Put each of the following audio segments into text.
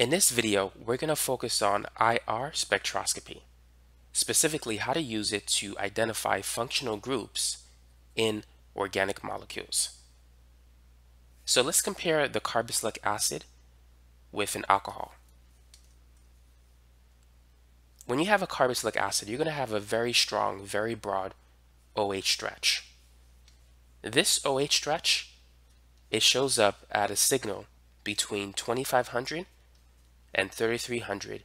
In this video, we're going to focus on IR spectroscopy, specifically how to use it to identify functional groups in organic molecules. So let's compare the carboxylic acid with an alcohol. When you have a carboxylic acid, you're going to have a very strong, very broad OH stretch. This OH stretch, it shows up at a signal between 2500 and 3300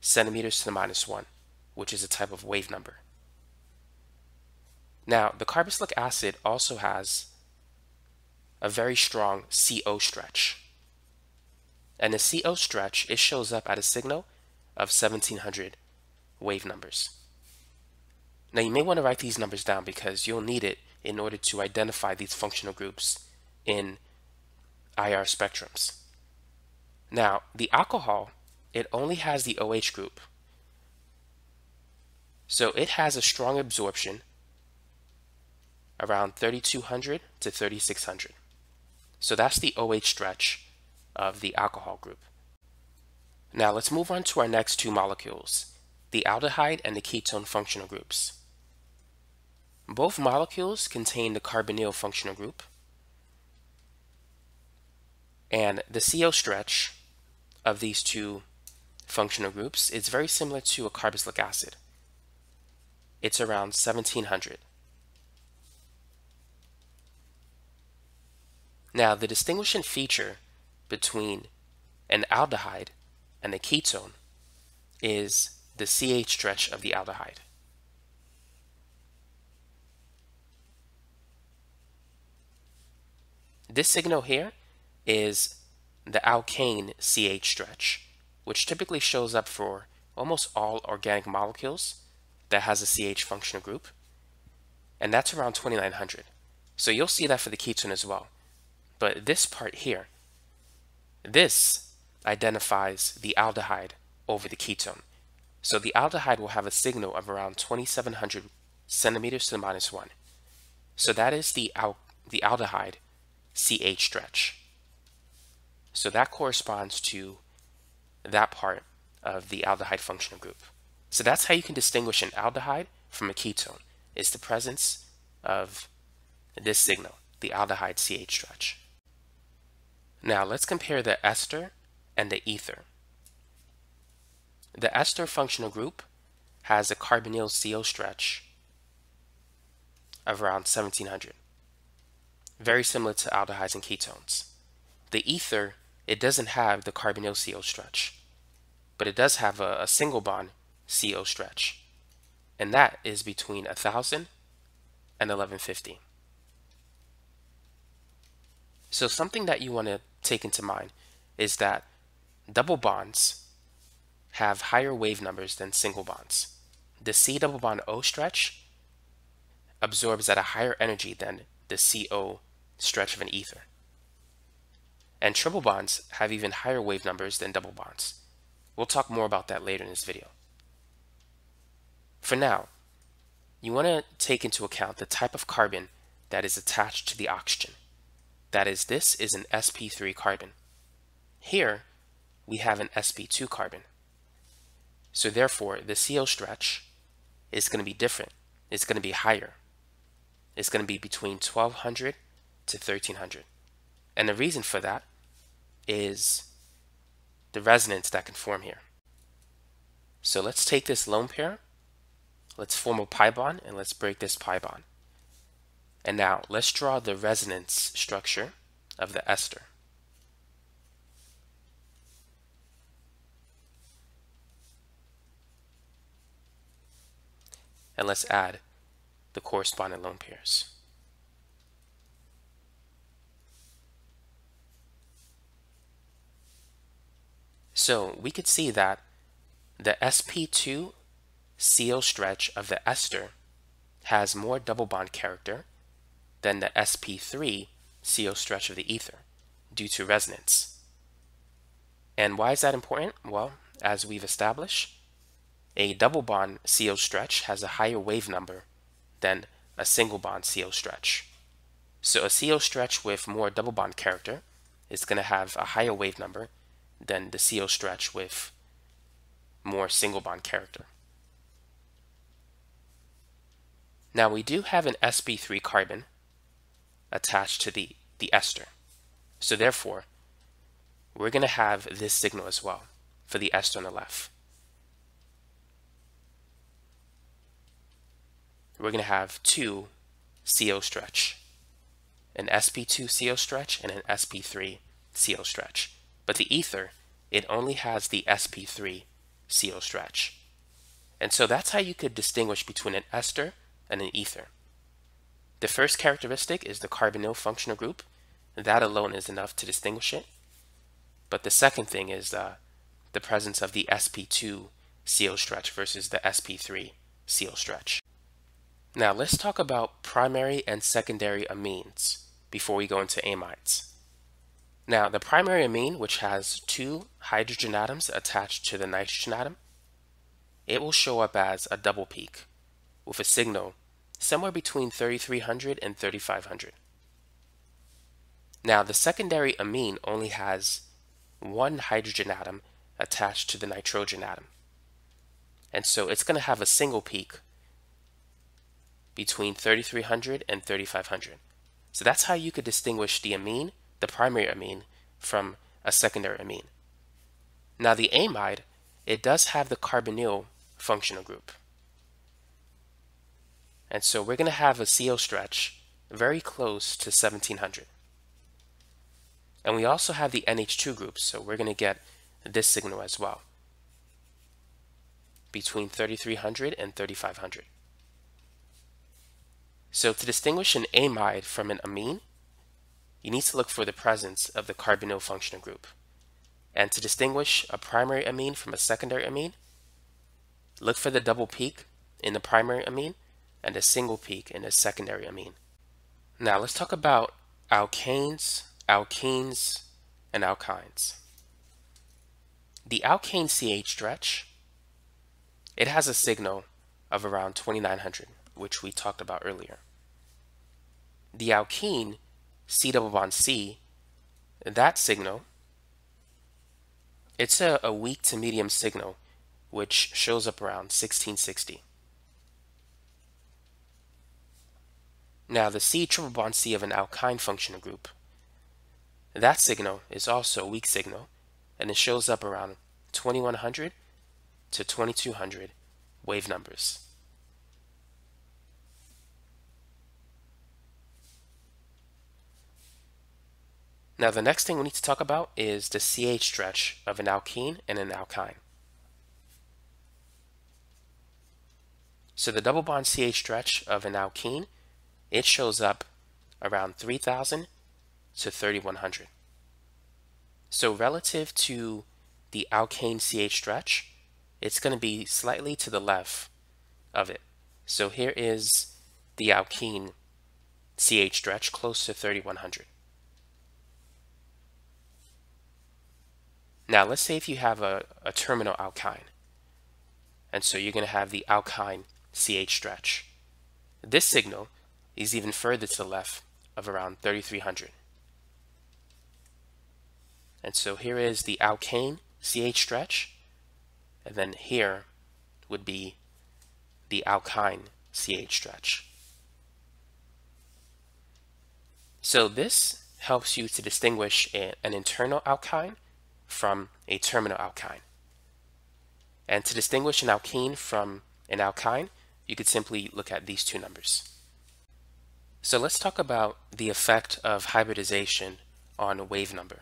centimeters to the minus 1, which is a type of wave number. Now, the carboxylic acid also has a very strong CO stretch. And the CO stretch, it shows up at a signal of 1700 wave numbers. Now you may want to write these numbers down because you'll need it in order to identify these functional groups in IR spectrums. Now the alcohol, it only has the OH group. So it has a strong absorption around 3200 to 3600. So that's the OH stretch of the alcohol group. Now let's move on to our next two molecules, the aldehyde and the ketone functional groups. Both molecules contain the carbonyl functional group, and the CO stretch of these two functional groups is very similar to a carboxylic acid. It's around 1700. Now, the distinguishing feature between an aldehyde and a ketone is the CH stretch of the aldehyde. This signal here is the alkane CH stretch, which typically shows up for almost all organic molecules that has a CH functional group, and that's around 2900. So you'll see that for the ketone as well. But this part here, this identifies the aldehyde over the ketone. So the aldehyde will have a signal of around 2700 centimeters to the minus 1. So that is the, al the aldehyde CH stretch. So that corresponds to that part of the aldehyde functional group. So that's how you can distinguish an aldehyde from a ketone, is the presence of this signal, the aldehyde CH stretch. Now let's compare the ester and the ether. The ester functional group has a carbonyl CO stretch of around 1700, very similar to aldehydes and ketones. The ether, it doesn't have the carbonyl CO stretch, but it does have a, a single bond CO stretch, and that is between 1000 and 1150. So something that you want to take into mind is that double bonds have higher wave numbers than single bonds. The C double bond O stretch absorbs at a higher energy than the CO stretch of an ether. And triple bonds have even higher wave numbers than double bonds. We'll talk more about that later in this video. For now, you want to take into account the type of carbon that is attached to the oxygen. That is, this is an sp3 carbon. Here, we have an sp2 carbon. So therefore, the CO stretch is going to be different. It's going to be higher. It's going to be between 1200 to 1300. And the reason for that is the resonance that can form here. So let's take this lone pair, let's form a pi bond, and let's break this pi bond. And now let's draw the resonance structure of the ester. and let's add the corresponding lone pairs. So we could see that the sp2 CO stretch of the ester has more double bond character than the sp3 CO stretch of the ether due to resonance. And why is that important? Well, as we've established, a double bond CO stretch has a higher wave number than a single bond CO stretch. So a CO stretch with more double bond character is going to have a higher wave number than the CO stretch with more single bond character. Now we do have an sp3 carbon attached to the, the ester. So therefore, we're going to have this signal as well for the ester on the left. We're going to have two CO stretch, an sp2 CO stretch and an sp3 CO stretch. But the ether, it only has the sp3 CO stretch. And so that's how you could distinguish between an ester and an ether. The first characteristic is the carbonyl functional group. That alone is enough to distinguish it. But the second thing is uh, the presence of the sp2 CO stretch versus the sp3 CO stretch. Now let's talk about primary and secondary amines before we go into amides. Now the primary amine, which has two hydrogen atoms attached to the nitrogen atom, it will show up as a double peak with a signal somewhere between 3300 and 3500. Now the secondary amine only has one hydrogen atom attached to the nitrogen atom. And so it's going to have a single peak between 3300 and 3500. So that's how you could distinguish the amine, the primary amine, from a secondary amine. Now the amide, it does have the carbonyl functional group. And so we're going to have a CO stretch very close to 1700. And we also have the NH2 group, so we're going to get this signal as well, between 3300 and 3500. So to distinguish an amide from an amine, you need to look for the presence of the carbonyl functional group. And to distinguish a primary amine from a secondary amine, look for the double peak in the primary amine and a single peak in a secondary amine. Now let's talk about alkanes, alkenes, and alkynes. The alkane CH stretch, it has a signal of around 2900, which we talked about earlier. The alkene C double bond C, that signal, it's a, a weak to medium signal, which shows up around 1660. Now the C triple bond C of an alkyne functional group, that signal is also a weak signal and it shows up around 2100 to 2200 wave numbers. Now the next thing we need to talk about is the CH stretch of an alkene and an alkyne. So the double bond CH stretch of an alkene it shows up around 3000 to 3100. So relative to the alkane CH stretch, it's going to be slightly to the left of it. So here is the alkene CH stretch close to 3100. Now let's say if you have a, a terminal alkyne, and so you're going to have the alkyne CH stretch. This signal is even further to the left of around 3300. And so here is the alkane CH stretch, and then here would be the alkyne CH stretch. So this helps you to distinguish an internal alkyne from a terminal alkyne. And to distinguish an alkene from an alkyne, you could simply look at these two numbers. So let's talk about the effect of hybridization on wave number.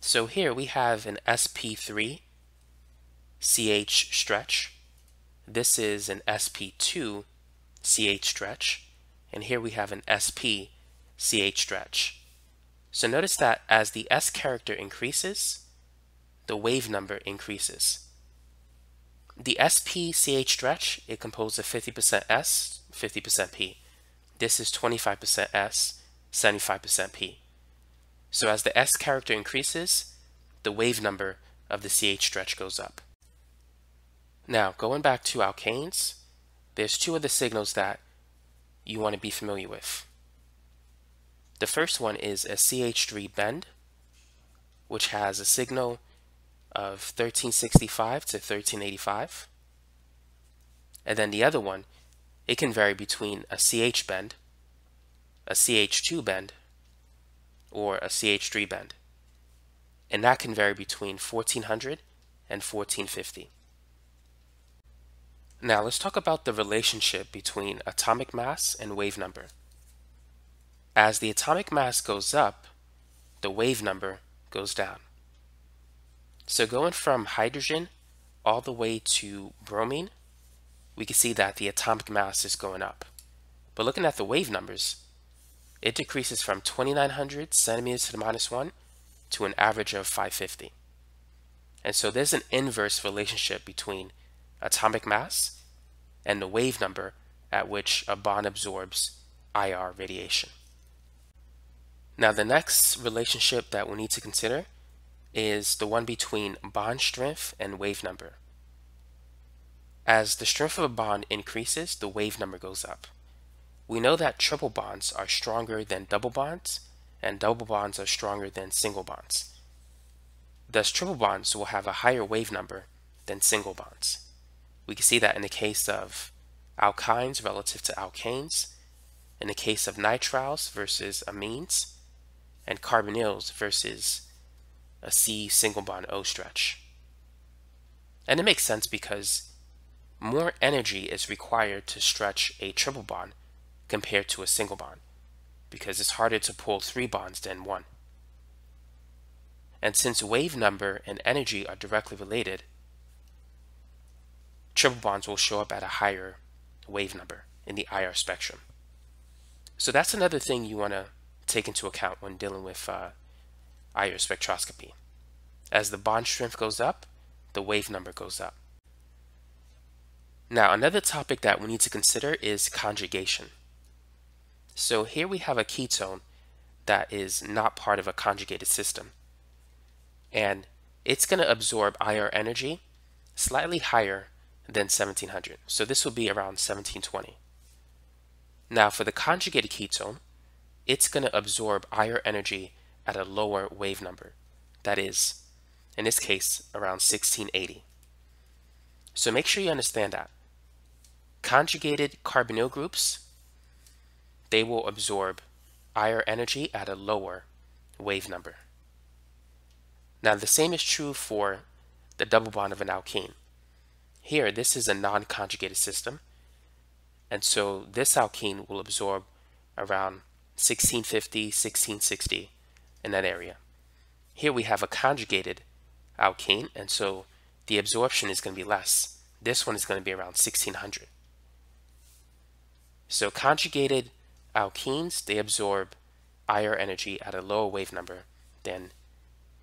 So here we have an sp3 CH stretch. This is an sp2 CH stretch. And here we have an sp CH stretch. So notice that as the S character increases, the wave number increases. The SP-CH stretch, it composed of 50% S, 50% P. This is 25% S, 75% P. So as the S character increases, the wave number of the CH stretch goes up. Now, going back to alkanes, there's two other signals that you want to be familiar with. The first one is a CH3 bend, which has a signal of 1365 to 1385. And then the other one, it can vary between a CH bend, a CH2 bend, or a CH3 bend. And that can vary between 1400 and 1450. Now let's talk about the relationship between atomic mass and wave number. As the atomic mass goes up, the wave number goes down. So going from hydrogen all the way to bromine, we can see that the atomic mass is going up. But looking at the wave numbers, it decreases from 2900 centimeters to the minus 1 to an average of 550. And so there's an inverse relationship between atomic mass and the wave number at which a bond absorbs IR radiation. Now the next relationship that we need to consider is the one between bond strength and wave number. As the strength of a bond increases, the wave number goes up. We know that triple bonds are stronger than double bonds, and double bonds are stronger than single bonds. Thus, triple bonds will have a higher wave number than single bonds. We can see that in the case of alkynes relative to alkanes, in the case of nitriles versus amines, and carbonyls versus a C single bond O stretch. And it makes sense because more energy is required to stretch a triple bond compared to a single bond because it's harder to pull three bonds than one. And since wave number and energy are directly related, triple bonds will show up at a higher wave number in the IR spectrum. So that's another thing you want to take into account when dealing with uh, IR spectroscopy. As the bond strength goes up, the wave number goes up. Now, another topic that we need to consider is conjugation. So here we have a ketone that is not part of a conjugated system. And it's going to absorb IR energy slightly higher than 1700. So this will be around 1720. Now for the conjugated ketone, it's going to absorb higher energy at a lower wave number. That is, in this case, around 1680. So make sure you understand that. Conjugated carbonyl groups, they will absorb higher energy at a lower wave number. Now the same is true for the double bond of an alkene. Here, this is a non-conjugated system, and so this alkene will absorb around 1650, 1660 in that area. Here we have a conjugated alkene, and so the absorption is going to be less. This one is going to be around 1600. So conjugated alkenes, they absorb IR energy at a lower wave number than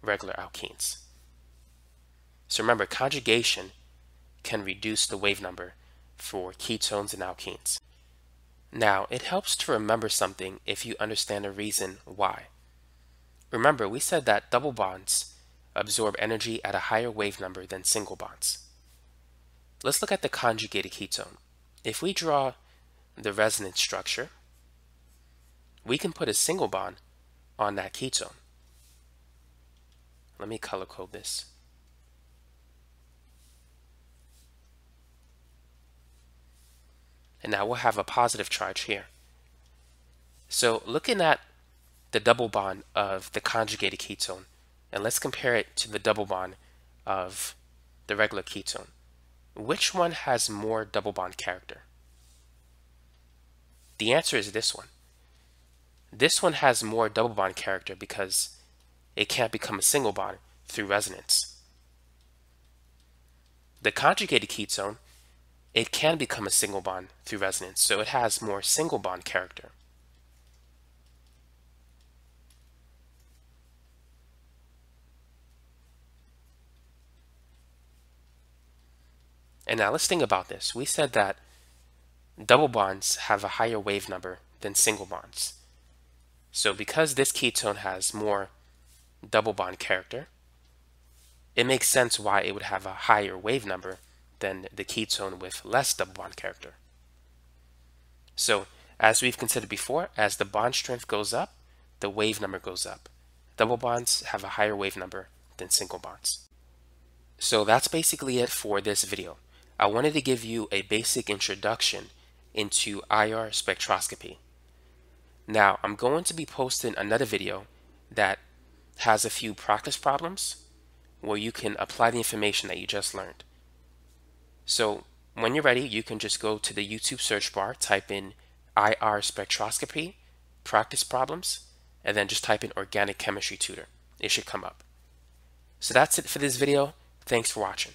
regular alkenes. So remember, conjugation can reduce the wave number for ketones and alkenes. Now, it helps to remember something if you understand a reason why. Remember, we said that double bonds absorb energy at a higher wave number than single bonds. Let's look at the conjugated ketone. If we draw the resonance structure, we can put a single bond on that ketone. Let me color code this. And now we'll have a positive charge here. So looking at the double bond of the conjugated ketone, and let's compare it to the double bond of the regular ketone. Which one has more double bond character? The answer is this one. This one has more double bond character because it can't become a single bond through resonance. The conjugated ketone it can become a single bond through resonance, so it has more single bond character. And now let's think about this. We said that double bonds have a higher wave number than single bonds. So because this ketone has more double bond character, it makes sense why it would have a higher wave number than the ketone with less double bond character. So as we've considered before, as the bond strength goes up, the wave number goes up. Double bonds have a higher wave number than single bonds. So that's basically it for this video. I wanted to give you a basic introduction into IR spectroscopy. Now I'm going to be posting another video that has a few practice problems where you can apply the information that you just learned. So when you're ready, you can just go to the YouTube search bar, type in IR spectroscopy, practice problems, and then just type in organic chemistry tutor. It should come up. So that's it for this video. Thanks for watching.